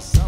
song.